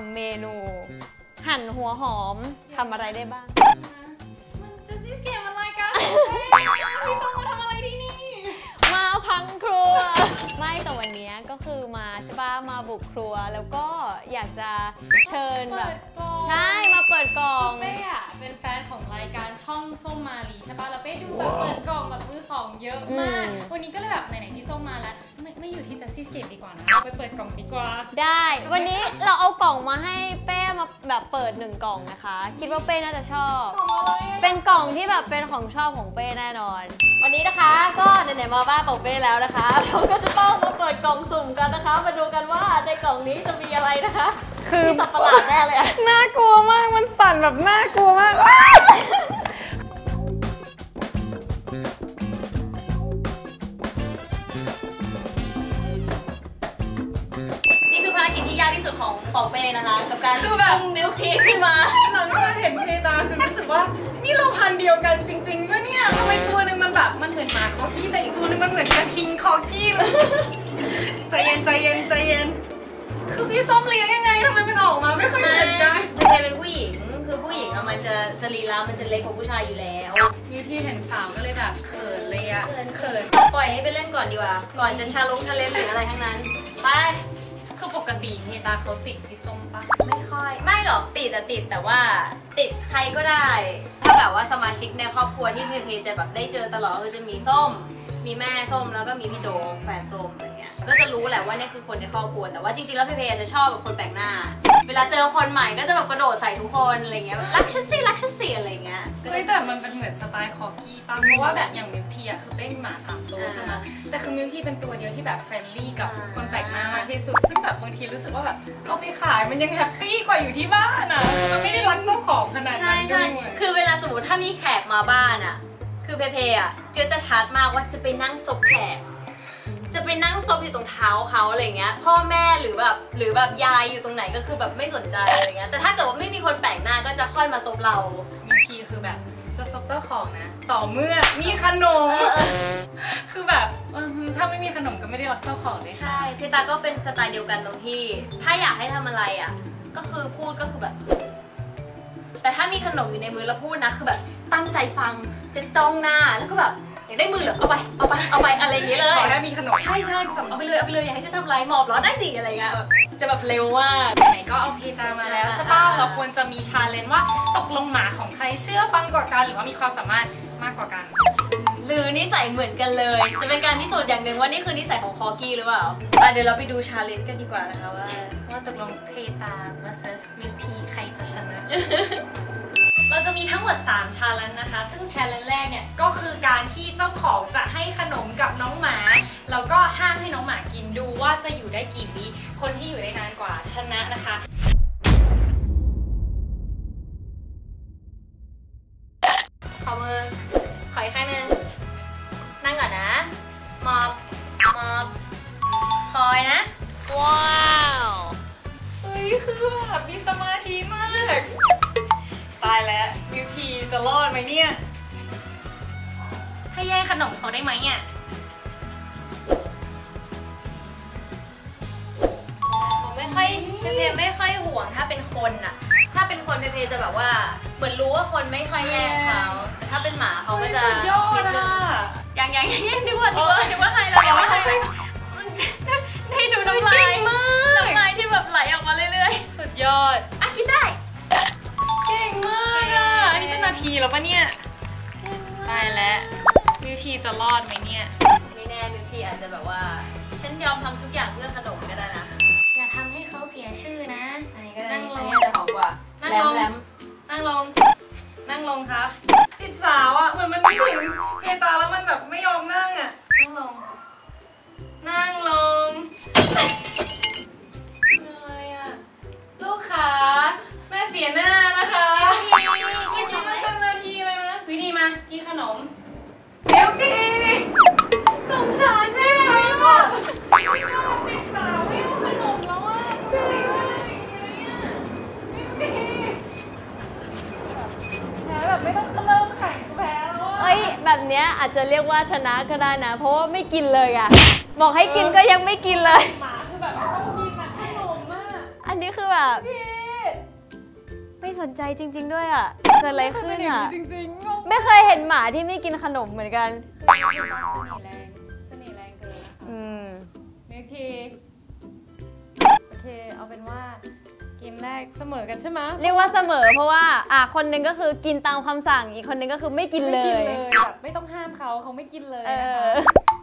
ำเมนู หั่นหัวหอมทำอะไรได้บ้าง มันจะซีสเกมอะไรกันพี่ต้องมาทำอะไรที่นี่ มาพังครัว ไม่แต่วันเนี้ยก็คือมาใช่ปะมาบุกครัวแล้วก็อยากจะเชิญแบบ ใช่มาเปิดกล่อง เป้อะเป็นแฟนของรายการช่องส้มมาลีใช่ปะแล้วเป้ดูแบบเปิดกล่องแบบมือสองเยอะมาก วันนี้ก็เลยแบบไหนๆที่ส้มมาแล้ว ไม่ไม่อยู่ที่จัสซี่สเกตดีกว่านะเราไปเปิดกล่องดีกว่า ได้ วันนี้เราเอากล่องมาให้เป้มาแบบเปิดหนึ่งกล่องนะคะ คิดว่าเป้น่าจะชอบกล่องอะไรอะเป็นกล่องที่แบบเป็นของชอบของเป้แน่นอน วันนี้นะคะ ก็ไหนๆมาบ้านของเป้แล้วนะคะ เราก็จะต้องมาเปิดกล่องสุ่มกันนะคะ มาดูกันว่าในกล่องนี้จะมีอะไรนะคะ คือมีสัตว์ประหลาดแน่เลยอะน่ากลัวมากมันสั่นแบบน่ากลัวมาก กับการคือแบบพุ่งมิลค์ทีขึ้นมาหลังจากเห็นเพดาคือรู้สึกว่า นี่เราพันธุ์เดียวกันจริงๆปะเนี่ยทำไมตัวหนึ่งมันแบบมันเหมือนหมาคอกี้แต่อีกตัวหนึงมันเหมือนกระทิงคอกี้เลยใจเย็นใจเย็นใจเย็น คือพี่ส้มเลี้ยงยังไงทำไมมันออกมาไม่ค่อยเหมือนกันเพเพเป็นผู้หญิงคือผู้หญิงอะมันจะสรีระมันจะเล็กกว่าผู้ชายอยู่แล้วยูที่เห็นสาวก็เลยแบบเขินเลยอะเขินปล่อยให้ไปเล่นก่อนดีกว่า ก่อนจะชาลงทะเลนหรืออะไรทั้งนั้น ไป คือปกติเพดาเขาติดพี่ส้มปะไม่ค่อย ไม่หรอกติดแต่ติดแต่ว่า ติดใครก็ได้ ถ้าแบบว่าสมาชิกในครอบครัวที่เพเพจะแบบได้เจอตลอดก็จะมีส้ม มีแม่ส้มแล้วก็มีพี่โจกแฟนส้มอะไรเงี้ย ก็จะรู้แหละว่าเนี่ยคือคนในครอบครัว แต่ว่าจริงๆแล้วเพเพจะชอบแบบคนแปลกหน้า เวลาเจอคนใหม่ก็จะแบบกระโดดใส่ทุกคนอะไรเงี้ยแบบรักฉันสิรักฉันสิอะไรเงี้ยก็เลเฮ้ยยแต่มันเป็นเหมือนสไตล์คอกี้ปะเพราะว่าแบบอย่างมิวทีอะคือเป็นหมาสามตัวอ่าใช่ไหมแต่คือมิลค์ทีเป็นตัวเดียวที่แบบ friendly กับอ่าคนแปลกหน้ามากที่สุดซึ่งแบบบางทีรู้สึกว่าแบบเอาไปขายมันยัง happy กว่าอยู่ที่บ้านอะมันไม่ได้รักเจ้าของขนาดใช่นั้นใช่ด้วยคือเวลาสมมติถ้ามีแขกมาบ้านอะ คือเพเพอะก็จะชัดมากว่าจะไปนั่งซบแขกจะไปนั่งซบอยู่ตรงเท้าเขาอะไรเงี้ย พ่อแม่หรือแบบหรือแบบยายอยู่ตรงไหนก็คือแบบไม่สนใจอะไรเงี้ย แต่ถ้าเกิดว่าไม่มีคนแปลกหน้าก็จะค่อยมาซบเรามิลค์ทีคือแบบจะซบเจ้าของนะ ต่อเมื่อมีขนมเออเออคือแบบเออถ้าไม่มีขนมก็ไม่ได้รักเจ้าของเลยค่ะใช่เพตาก็เป็นสไตล์เดียวกันตรงที่ ถ้าอยากให้ทำอะไรอะ ก็คือพูดก็คือแบบ แต่ถ้ามีขนมอยู่ในมือแล้วพูดนะคือแบบตั้งใจฟังจะจ้องหน้าแล้วก็แบบอยากได้มือเหรอเอาไปเอาไปเอาไปอะไรอย่างเงี้ยเลยขอแค่มีขนมใช่ใช่แบบเอาไปเลยเอาไปเลยอยากให้ฉันทำอะไรหมอบเหรอได้สิอะไรเงี้ยแบบจะแบบเร็วมากไหนๆก็เอาเพตามาแล้วใช่ป่ะอ่าเราควรจะมี challenge ว่าตกลงหมาของใครเชื่อฟังกว่ากันหรือว่ามีความสามารถมากกว่ากันหรือนิสัยเหมือนกันเลย จะเป็นการพิสูจน์อย่างหนึ่งว่านี่คือนิสัยของคอร์กี้หรือเปล่าอะเดี๋ยวเราไปดู challenge กันดีกว่านะคะว่าว่าตกลงเพตา versus มิลค์ทีใครจะชนะ เราจะมีทั้งหมด 3 challenge นะคะ ซึ่ง challenge แรกเนี่ย ก็คือการที่เจ้าของจะให้ขนมกับน้องหมา แล้วก็ห้ามให้น้องหมากินดูว่าจะอยู่ได้กี่วิคนที่อยู่ได้นานกว่าชนะนะคะายแล้วมิวทีจะรอดไหมเนี่ยให้แย่งขนมเขาได้ไหมอะผมไม่ค่อยเพเพไม่ค่อยห่วงถ้าเป็นคนอะถ้าเป็นคนเพเพจะแบบว่า เหมือนรู้ว่าคนไม่ค่อยแย่งเขาแต่ถ้าเป็นหมาเขาก็จะสุดยอนิดดนึงอะยังยังยังยังนึกว่านึกว่านึกว่าให้แล้วนึกว่าให้แล้วให้ แล้วปะเนี่ยตายแล้วมิวทีจะรอดไหมเนี่ย ไม่แน่บางทีอาจจะแบบว่า ฉันยอมทำทุกอย่างเพื่อขนมก็ได้นะ อย่าทำให้เขาเสียชื่อนะ อันนี้ก็ได้นั่งลอันงนี้จะหอมกว่านั่งแหลลมงแหลมนั่งลง นั่งลงครับติดสาวอะเหมือนมันไม่ถึงเพตาแล้วมันแบบไม่ยอมนั่งอะนั่งลง นั่งลงอะไรอะลูกขาแม่เสียหน้า นขนมเร็วดีสงสารแม่ว่ะติดสาวไม่เอาขนมแล้วอะเจ๋งมากเลยแพ้แบบไม่ต้องเริ่มแข่งแพ้แล้วอะเอ้ยแบบเนี้ยอาจจะเรียกว่าชนะก็ได้นะ เพราะว่าไม่กินเลยอะบอกให้กินก็ยังไม่กินเลยหมาคือแบบต้องกินอะขนมมากอันนี้คือแบบไม่สนใจจริง ๆ ด้วยอะเกิดอะไรขึ้นอะจริงๆงง ไม่เคยเห็นหมาที่ไม่กินขนมเหมือนกันเสน่ห์แรงเสน่ห์แรงเกินนะคะอืมมิลค์ทีโอเค เอาเป็นว่าเกมแรกเสมอกันใช่ไหมเรียกว่าเสมอเพราะว่าอะคนหนึงก็คือกินตามคำสั่งอีกคนหนึงก็คือไม่กินเลไม่กินย เลยแบบไม่ต้องห้ามเขาเขาไม่กินเลยเอนะอ คะ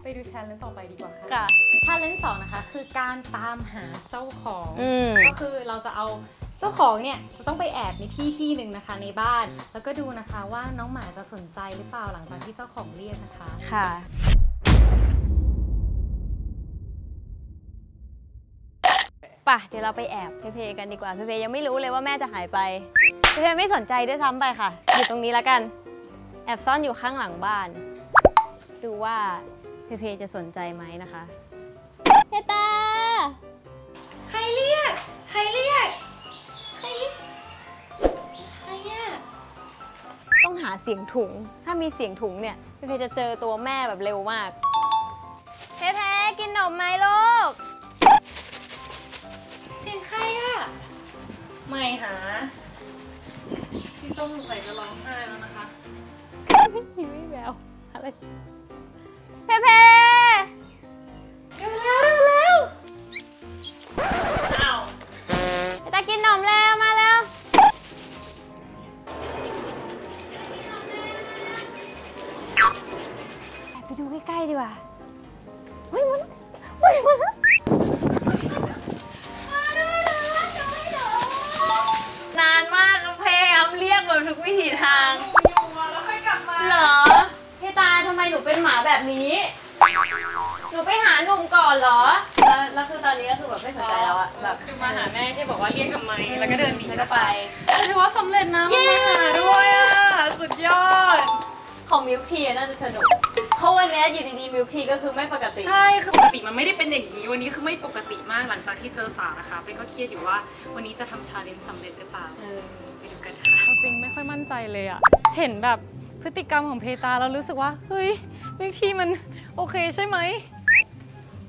ไปดู challenge ต่อไปดีกว่าค่ะค่ะ challenge สองนะคะ คือการตามหาเจ้าของ อืมก็คือเราจะเอา เจ้าของเนี่ยจะต้องไปแอบในที่ที่หนึ่งนะคะในบ้าน แล้วก็ดูนะคะว่าน้องหมาจะสนใจหรือเปล่าหลังจากที่เจ้าของเรียกนะคะ ค่ะ ป่ะ เดี๋ยวเราไปแอบเพเพกันดีกว่า เพเพยังไม่รู้เลยว่าแม่จะหายไป เพเพไม่สนใจด้วยซ้ำไปค่ะ อยู่ตรงนี้แล้วกัน แอบซ่อนอยู่ข้างหลังบ้าน ดูว่าเพเพจะสนใจไหมนะคะ หาเสียงถุง ถ้ามีเสียงถุงเนี่ยเพเพจะเจอตัวแม่แบบเร็วมาก เพเพกินขนมไหมลูก เสียงใครอะไม่หา พี่ส้มสงสัยจะร้องไห้แล้วนะคะมีไม่แววอะไร เพเพ แบบนี้ หนูไปหาหนุ่มก่อนเหรอ แล้วแล้วคือตอนนี้ก็คือแบบไม่สนใจแล้วอะแบบคือมาหาแม่ที่บอกว่าเรียกทำไม แล้วก็เดินหนีแล้วก็ไป แต่ถือว่าสำเร็จนะมาหาด้วยอะสุดยอด ของมิลค์ทีน่าจะสนุก เพราะวันเนี้ยอยู่ดีๆมิลค์ทีก็คือไม่ปกติ ใช่ คือปกติมันไม่ได้เป็นอย่างนี้ วันนี้คือไม่ปกติมากหลังจากที่เจอสาวนะคะเป้ก็เครียดอยู่ว่า วันนี้จะทำ challenge สำเร็จหรือเปล่าเออไปดูกันค่ะ จริงไม่ค่อยมั่นใจเลยอะเห็นแบบ พฤติกรรมของเพตาแล้วรู้สึกว่า เฮ้ยบางทีมันโอเคใช่ไหม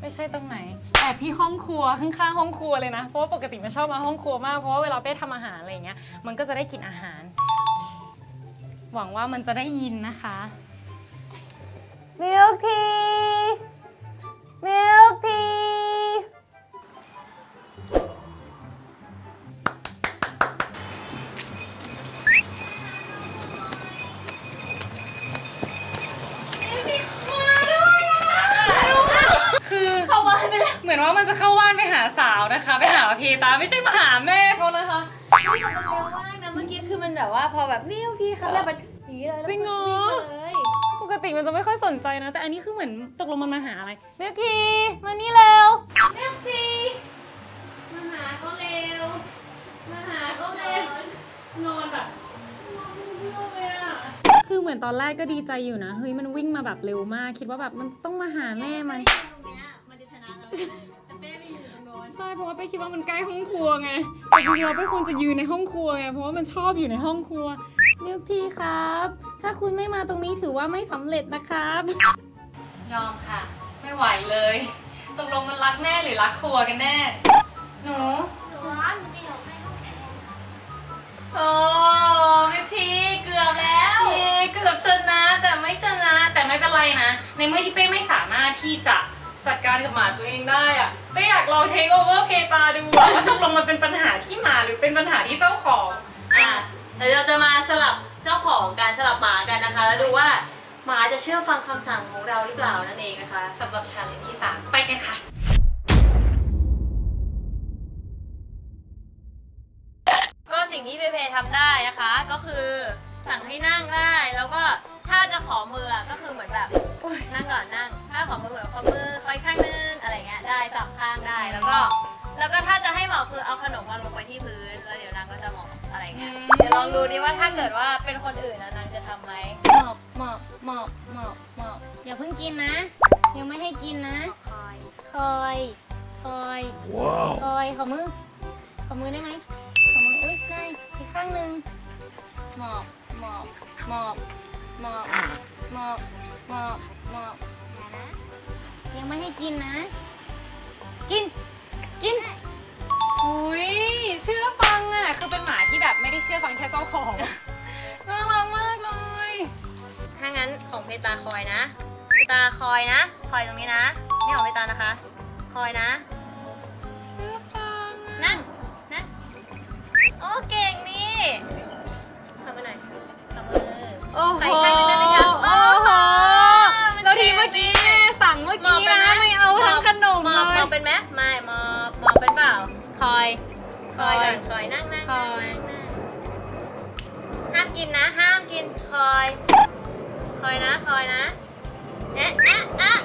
ไม่ใช่ตรงไหนแอบที่ห้องครัวข้างๆห้องครัวเลยนะ เพราะว่าปกติมันชอบมาห้องครัวมากเพราะว่าเวลาเป้ทำอาหารอะไรอย่างเงี้ยมันก็จะได้กลิ่นอาหาร หวังว่ามันจะได้ยินนะคะมิลค์ทีมิลค์ที อนว่ามันจะเข้าบ้านไปหาสาวนะคะ ไปหาเพตาไม่ใช่มาหาแม่เขานะคะเร็วมากนะเมื่อกี้คือมันแบบว่าพอแบบมิลค์ทีเขาแบบมันอย่างนี้เลยแล้วจริงเหรอ วิ่งเลยปกติมันจะไม่ค่อยสนใจนะ แต่อันนี้คือเหมือนตกลงมันมาหาอะไรมิลค์ทีมานี่เร็วมิลค์ทีมาหาเขาเร็ว มาหาเขาเร็วนอนแบบนอนเรื่องเลยอะคือเหมือนตอนแรกก็ดีใจอยู่นะเฮ้ยมันวิ่งมาแบบเร็วมาก คิดว่าแบบมันต้องมาหาแม่มัน ตรงเนี้ยมันจะชนะเรา ใช่เพราะว่าเป้คิดว่ามันใกล้ห้องครัวไงแต่จริงๆเราเป้ควรจะยืนในห้องครัวไงเพราะว่ามันชอบอยู่ในห้องครัวมิลคีครับ ถ้าคุณไม่มาตรงนี้ถือว่าไม่สำเร็จนะครับ ยอมค่ะ ไม่ไหวเลยตกลงมันรักแม่หรือรักครัวกันแน่ หนูโอ้มิลค์ทีเกือบแล้วเย้เกือบชนะแต่ไม่ชนะแต่ไม่เป็นไรนะ ในเมื่อที่เป้ไม่สามารถที่จะ จัดการกับหมาตัวเองได้อะเป้อยากลอง take over เพตาดูอะว่าตกลงมันเป็นปัญหาที่หมาหรือเป็นปัญหาที่เจ้าของอะเดี๋ยวเราจะมาสลับเจ้าของการสลับหมากันนะคะ แล้วดูว่าหมาจะเชื่อฟังคำสั่งของเราหรือเปล่านั่นเองนะคะสำหรับ challenge ที่ 3 ไปกันค่ะก็สิ่งที่เพเพทำได้นะคะ ก็คือสั่งให้นั่งได้แล้วก็ ถ้าจะขอมืออะก็คือเหมือนแบบอุ๊ยนั่งก่อนนั่ง ถ้าขอมือแบบขอมือคอยข้างนึงอะไรเงี้ยได้สามข้างได้แล้วก็ แล้วก็ถ้าจะให้หมอบคือเอาขนมมาลงไปที่พื้นแล้วเดี๋ยวนางก็จะหมอบอะไรเงี้ยอืมเดี๋ยวลองดูดิว่าถ้าเกิดว่าเป็นคนอื่นนะนางจะทำไหมหมอบหมอบหมอบหมอบหมอบอย่าเพิ่งกินนะ ยังไม่ให้กินนะ คอยคอยคอยคอยขอมือขอมือได้ไหมขอมืออุ้ยได้อีกข้างหนึ่งหมอบหมอบหมอบ หมอบหมอบหมอบหมอบยังไม่ให้กินนะ กิน กินอุ้ยเชื่อฟังอะ คือเป็นหมาที่แบบไม่ได้เชื่อฟังแค่เจ้าของน่ารักมากเลย ถ้างั้นของเพตาคอยนะเพตาคอยนะ คอยตรงนี้นะ นี่ของเพตานะคะ คอยนะ เชื่อฟังอะนั่งนะโอ้เก่งนี่ทำมาหน่อยทำมือ โอ้โห อยก่อนคอยนั่งนั่งคนั่องยนั่งนั่งห้ามกินนะ ห้ามกินคอย คอยนะคอยนะเอ๊ะเอ๊ะเอ๊ะ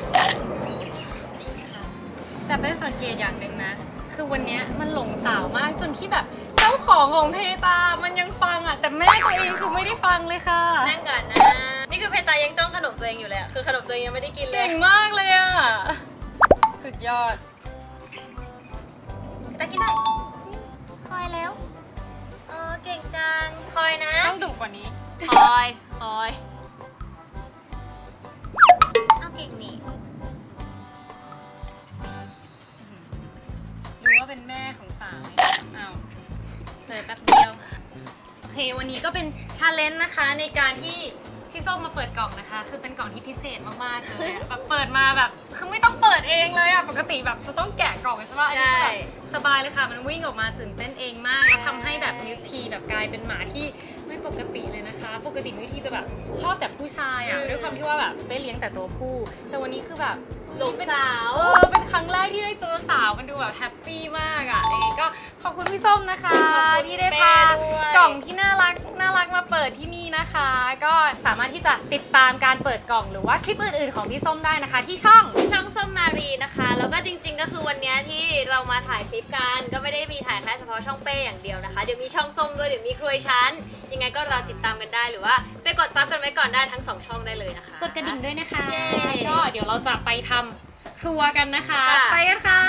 แต่เป็นสังเกตอย่างหนึ่งนะ คือวันเนี้ยมันหลงสาวมากจนที่แบบเจ้าของของเพตา มันยังฟังอะ แต่แม่ตัวเองคือไม่ได้ฟังเลยค่ะ นั่งก่อนนะ นี่คือเพตายังจ้องขนมตัวเองอยู่เลยอะคือขนมตัวเองยังไม่ได้กินเลเก่ยงมากเลยอะ สุดยอดเพตากินได้ค อยแล้ว เออเก่งจังคอยนะ ต้องดุกว่านี้ คอยคอยเอาเก่งนี่รู้ว่าเป็นแม่ของสาวอ้าวเจอแป๊บเดียว โอเค วันนี้ก็เป็นชาเลนจ์นะคะในการที่พี่ส้มมาเปิดกล่องนะคะ คือเป็นกล่องที่พิเศษมากๆเลยอะแบบเปิดมาแบบ คือไม่ต้องเปิดเองเลยอะปกติแบบจะต้องแกะกล่องใช่ปะอันนี้คือแบบ สบายเลยค่ะ มันวิ่งออกมาตื่นเต้นเองมาก แล้วทำให้แบบมิวทีแบบกลายเป็นหมาที่ไม่ปกติเลยนะคะ ปกติมิวทีจะแบบชอบแต่ผู้ชายอะด้วยความที่ว่าแบบได้เลี้ยงแต่ตัวผู้ แต่วันนี้คือแบบหลงสาวเออเป็นครั้งแรกที่ได้เจอสาวมันดูแบบแฮปปี้มากอะเองก็ขอบคุณพี่ส้มนะคะ ที่ได้พากล่องที่น่ารักน่ารักมาเปิดที่นี่นะคะ ก็สามารถที่จะติดตามการเปิดกล่องหรือว่าคลิปอื่นๆของพี่ส้มได้นะคะ ที่ช่องช่องส้มมา ไม่ได้มีถ่ายแค่เฉพาะช่องเป้อย่างเดียวนะคะ เดี๋ยวมีช่องส้มด้วยเดี๋ยวมีครัวชั้น ยังไงก็รอติดตามกันได้หรือว่า ไปกดซับกันไว้ก่อนได้ทั้งสองช่องได้เลยนะคะกดกระดิ่งด้วยนะคะเย้ก็เดี๋ยวเราจะไปทำครัวกันนะคะ ค่ะ ไปกันค่ะ